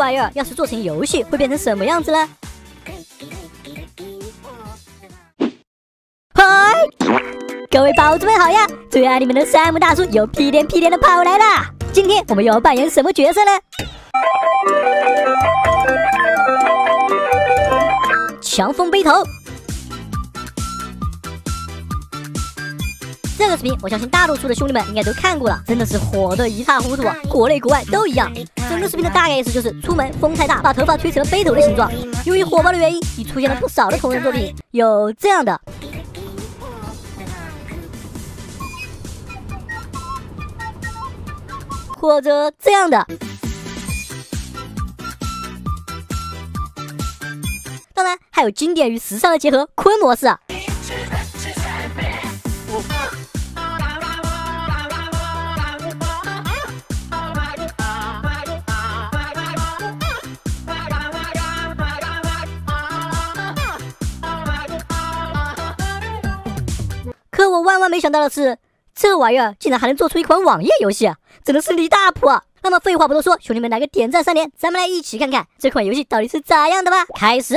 玩意儿要是做成游戏，会变成什么样子呢？嗨，各位宝子们好呀！最爱你们的山姆大叔又屁颠屁颠的跑来了！今天我们又要扮演什么角色呢？强风背头。这个视频我相信大多数的兄弟们应该都看过了，真的是火得一塌糊涂啊！国内国外都一样。整个视频的大概意思就是出门风太大，把头发吹成了背头的形状。由于火爆的原因，已出现了不少的同人作品，有这样的，或者这样的。当然，还有经典与时尚的结合——坤模式。我万万没想到的是，这玩意儿竟然还能做出一款网页游戏，真的是离大谱啊！那么废话不多说，兄弟们来个点赞三连，咱们来一起看看这款游戏到底是咋样的吧！开始。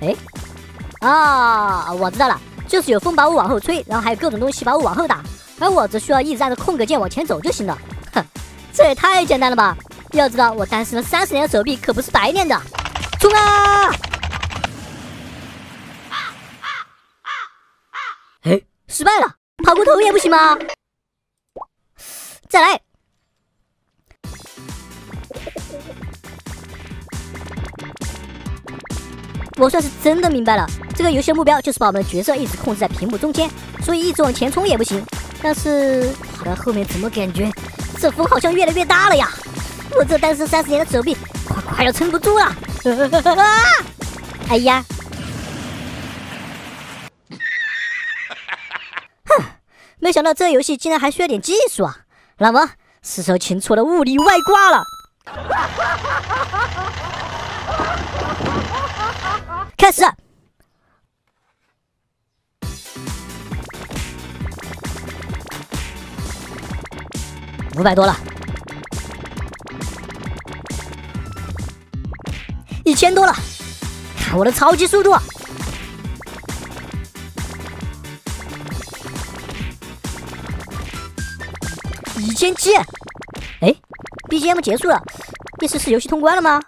哎，啊，我知道了，就是有风把我往后吹，然后还有各种东西把我往后打，而我只需要一直按着空格键往前走就行了。哼，这也太简单了吧！要知道我单身了三十年的手臂可不是白练的。冲啊！哎，失败了，跑过头也不行吗？再来！我算是真的明白了，这个游戏的目标就是把我们的角色一直控制在屏幕中间，所以一直往前冲也不行。但是跑到后面怎么感觉这风好像越来越大了呀？我这单身三十年的手臂快快要撑不住了！哎呀！没想到这游戏竟然还需要点技术啊！那么是时候请出我的物理外挂了。开始，五百多了，一千多了，看我的超级速度！一千七，哎，BGM 结束了，意思是游戏通关了吗？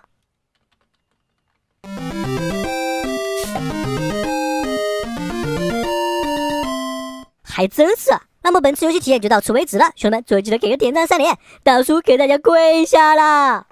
还真是。那么本次游戏体验就到此为止了，兄弟们，最后记得给个点赞三连，大叔给大家跪下了。